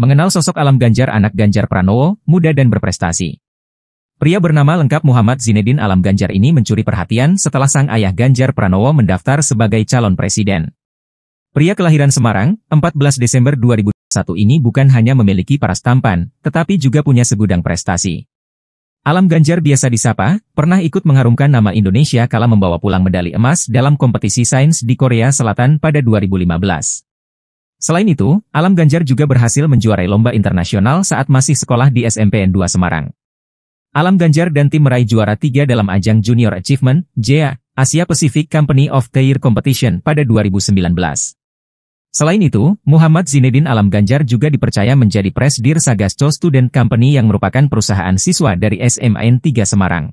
Mengenal sosok Alam Ganjar anak Ganjar Pranowo, muda dan berprestasi. Pria bernama lengkap Muhammad Zinedin Alam Ganjar ini mencuri perhatian setelah sang ayah Ganjar Pranowo mendaftar sebagai calon presiden. Pria kelahiran Semarang, 14 Desember 2001 ini bukan hanya memiliki paras tampan, tetapi juga punya segudang prestasi. Alam Ganjar biasa disapa, pernah ikut mengharumkan nama Indonesia kala membawa pulang medali emas dalam kompetisi sains di Korea Selatan pada 2015. Selain itu, Alam Ganjar juga berhasil menjuarai lomba internasional saat masih sekolah di SMPN 2 Semarang. Alam Ganjar dan tim meraih juara tiga dalam ajang Junior Achievement, JEA, Asia Pacific Company of the Year Competition pada 2019. Selain itu, Muhammad Zinedin Alam Ganjar juga dipercaya menjadi Presdir Sagasto Student Company yang merupakan perusahaan siswa dari SMAN 3 Semarang.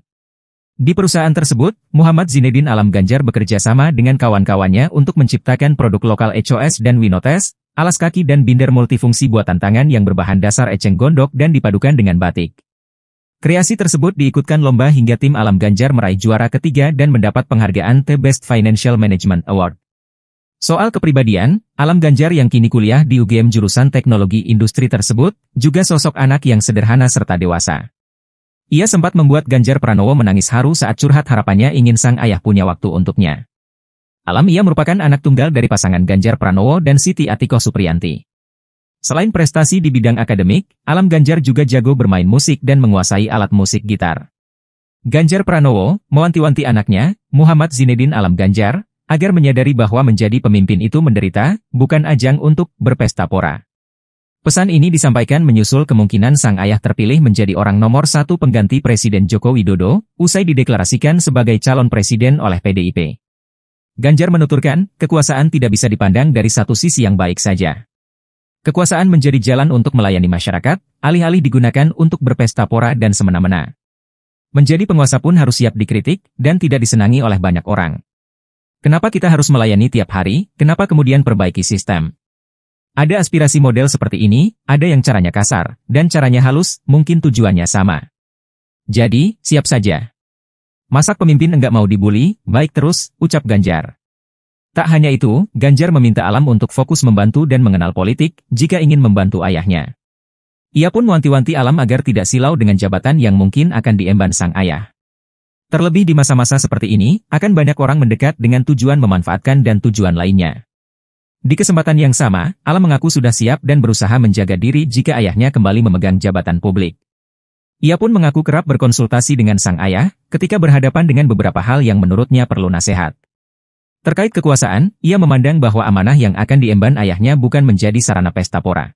Di perusahaan tersebut, Muhammad Zinedin Alam Ganjar bekerja sama dengan kawan-kawannya untuk menciptakan produk lokal ECOS dan Winotes, alas kaki dan binder multifungsi buatan tangan yang berbahan dasar eceng gondok dan dipadukan dengan batik. Kreasi tersebut diikutkan lomba hingga tim Alam Ganjar meraih juara ketiga dan mendapat penghargaan The Best Financial Management Award. Soal kepribadian, Alam Ganjar yang kini kuliah di UGM jurusan teknologi industri tersebut, juga sosok anak yang sederhana serta dewasa. Ia sempat membuat Ganjar Pranowo menangis haru saat curhat harapannya ingin sang ayah punya waktu untuknya. Alam ia merupakan anak tunggal dari pasangan Ganjar Pranowo dan Siti Atiko Supriyanti. Selain prestasi di bidang akademik, Alam Ganjar juga jago bermain musik dan menguasai alat musik gitar. Ganjar Pranowo mewanti-wanti anaknya, Muhammad Zinedin Alam Ganjar, agar menyadari bahwa menjadi pemimpin itu menderita, bukan ajang untuk berpesta pora. Pesan ini disampaikan menyusul kemungkinan sang ayah terpilih menjadi orang nomor satu pengganti Presiden Joko Widodo, usai dideklarasikan sebagai calon presiden oleh PDIP. Ganjar menuturkan, kekuasaan tidak bisa dipandang dari satu sisi yang baik saja. Kekuasaan menjadi jalan untuk melayani masyarakat, alih-alih digunakan untuk berpesta pora dan semena-mena. Menjadi penguasa pun harus siap dikritik, dan tidak disenangi oleh banyak orang. Kenapa kita harus melayani tiap hari, kenapa kemudian perbaiki sistem? Ada aspirasi model seperti ini, ada yang caranya kasar, dan caranya halus, mungkin tujuannya sama. Jadi, siap saja. Masak pemimpin enggak mau dibully, baik terus, ucap Ganjar. Tak hanya itu, Ganjar meminta Alam untuk fokus membantu dan mengenal politik, jika ingin membantu ayahnya. Ia pun mewanti-wanti Alam agar tidak silau dengan jabatan yang mungkin akan diemban sang ayah. Terlebih di masa-masa seperti ini, akan banyak orang mendekat dengan tujuan memanfaatkan dan tujuan lainnya. Di kesempatan yang sama, Alam mengaku sudah siap dan berusaha menjaga diri jika ayahnya kembali memegang jabatan publik. Ia pun mengaku kerap berkonsultasi dengan sang ayah, ketika berhadapan dengan beberapa hal yang menurutnya perlu nasihat. Terkait kekuasaan, ia memandang bahwa amanah yang akan diemban ayahnya bukan menjadi sarana pesta pora.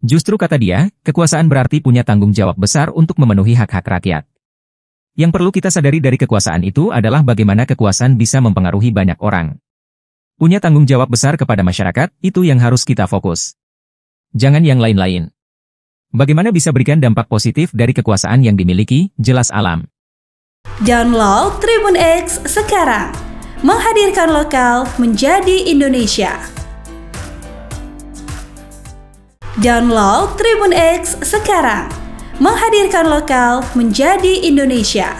Justru kata dia, kekuasaan berarti punya tanggung jawab besar untuk memenuhi hak-hak rakyat. Yang perlu kita sadari dari kekuasaan itu adalah bagaimana kekuasaan bisa mempengaruhi banyak orang. Punya tanggung jawab besar kepada masyarakat, itu yang harus kita fokus. Jangan yang lain-lain. Bagaimana bisa berikan dampak positif dari kekuasaan yang dimiliki, jelas alam. Download Tribun X sekarang. Menghadirkan lokal menjadi Indonesia. Download Tribun X sekarang. Menghadirkan lokal menjadi Indonesia.